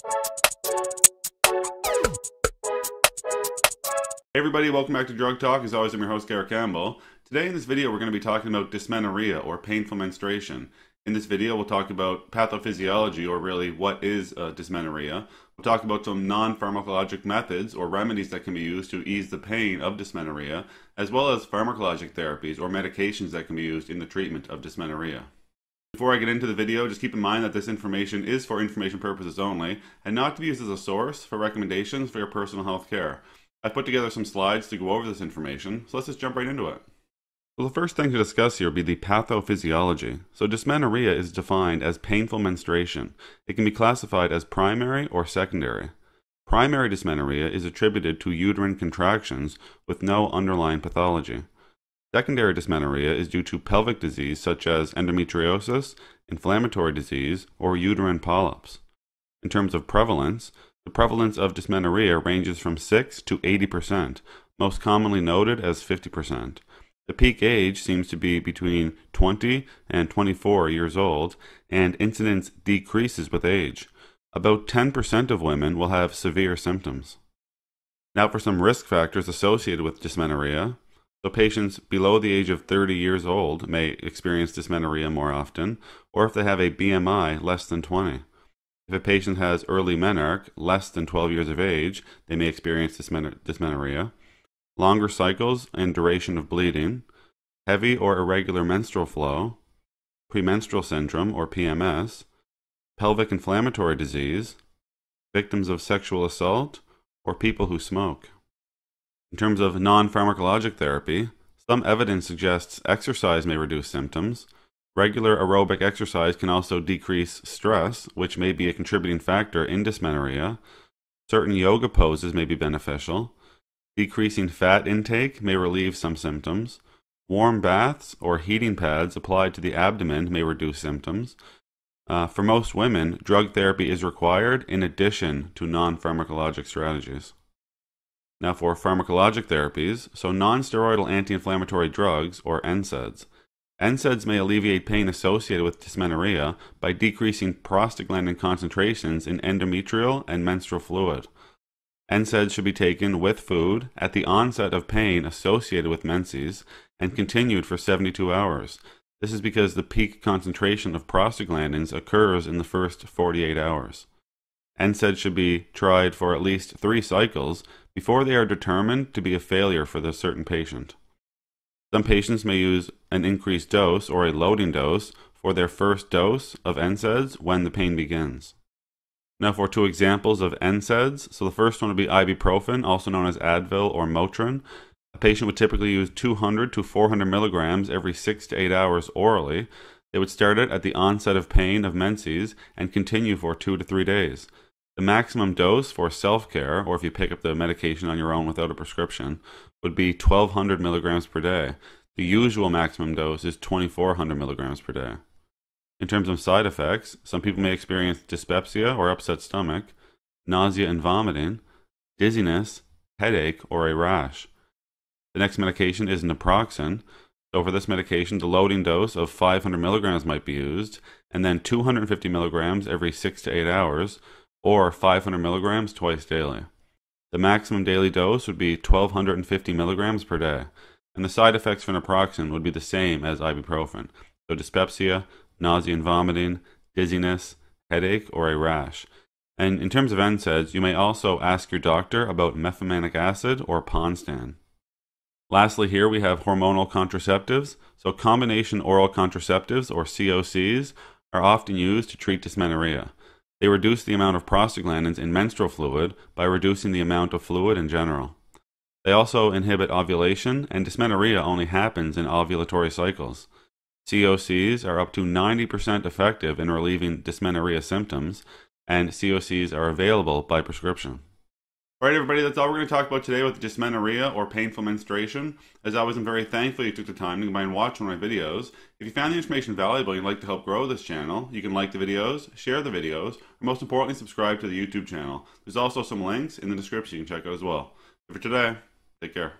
Hey everybody, welcome back to Drug Talk. As always, I'm your host, Garrett Campbell. Today in this video, we're going to be talking about dysmenorrhea or painful menstruation. In this video, we'll talk about pathophysiology or really what is uh, dysmenorrhea. We'll talk about some non-pharmacologic methods or remedies that can be used to ease the pain of dysmenorrhea, as well as pharmacologic therapies or medications that can be used in the treatment of dysmenorrhea. Before I get into the video, just keep in mind that this information is for information purposes only and not to be used as a source for recommendations for your personal health care. I've put together some slides to go over this information, so let's just jump right into it. Well, the first thing to discuss here would be the pathophysiology. So, dysmenorrhea is defined as painful menstruation. It can be classified as primary or secondary. Primary dysmenorrhea is attributed to uterine contractions with no underlying pathology. Secondary dysmenorrhea is due to pelvic disease such as endometriosis, inflammatory disease, or uterine polyps. In terms of prevalence, the prevalence of dysmenorrhea ranges from 6 to 80%, most commonly noted as 50%. The peak age seems to be between 20 and 24 years old, and incidence decreases with age. About 10% of women will have severe symptoms. Now, for some risk factors associated with dysmenorrhea. So, patients below the age of 30 years old may experience dysmenorrhea more often, or if they have a BMI less than 20. If a patient has early menarche, less than 12 years of age, they may experience dysmenorrhea. Longer cycles and duration of bleeding, heavy or irregular menstrual flow, premenstrual syndrome or PMS, pelvic inflammatory disease, victims of sexual assault, or people who smoke. In terms of non pharmacologic therapy, some evidence suggests exercise may reduce symptoms, Regular aerobic exercise can also decrease stress, which may be a contributing factor in dysmenorrhea. Certain yoga poses may be beneficial. Decreasing fat intake may relieve some symptoms. Warm baths or heating pads applied to the abdomen may reduce symptoms. Uh, for most women, drug therapy is required in addition to non pharmacologic strategies. Now, for pharmacologic therapies, so non steroidal anti inflammatory drugs, or NSAIDs, NSAIDs may alleviate pain associated with dysmenorrhea by decreasing prostaglandin concentrations in endometrial and menstrual fluid. NSAIDs should be taken with food at the onset of pain associated with menses and continued for 72 hours. This is because the peak concentration of prostaglandins occurs in the first 48 hours. NSAIDs should be tried for at least three cycles before they are determined to be a failure for the certain patient. Some patients may use an increased dose or a loading dose for their first dose of NSAIDs when the pain begins. Now, for two examples of NSAIDs, so the first one would be ibuprofen, also known as Advil or Motrin. A patient would typically use 200 to 400 milligrams every 6 to 8 hours orally. They would start it at the onset of pain of menses and continue for 2 to 3 days. The maximum dose for self care, or if you pick up the medication on your own without a prescription, would be 1200 milligrams per day. The usual maximum dose is 2400 milligrams per day. In terms of side effects, some people may experience dyspepsia or upset stomach, nausea and vomiting, dizziness, headache, or a rash. The next medication is naproxen. So, for this medication, the loading dose of 500 milligrams might be used, and then 250 milligrams every 6 to 8 hours, or 500 milligrams twice daily. The maximum daily dose would be 1250 milligrams per day, and the side effects for naproxen would be the same as ibuprofen. So dyspepsia, nausea and vomiting, dizziness, headache, or a rash. And in terms of NSAIDs, you may also ask your doctor about mefenamic acid or Ponstan. Lastly, here we have hormonal contraceptives. So, combination oral contraceptives, or COCs, are often used to treat dysmenorrhea. They reduce the amount of prostaglandins in menstrual fluid by reducing the amount of fluid in general. They also inhibit ovulation, and dysmenorrhea only happens in ovulatory cycles. COCs are up to 90% effective in relieving dysmenorrhea symptoms, and COCs are available by prescription. All right, everybody, that's all we're going to talk about today with dysmenorrhea or painful menstruation. As always, I'm very thankful you took the time to come by and watch one of my videos. If you found the information valuable and you'd like to help grow this channel, you can like the videos, share the videos, and most importantly, subscribe to the YouTube channel. There's also some links in the description you can check out as well. But for today, take care.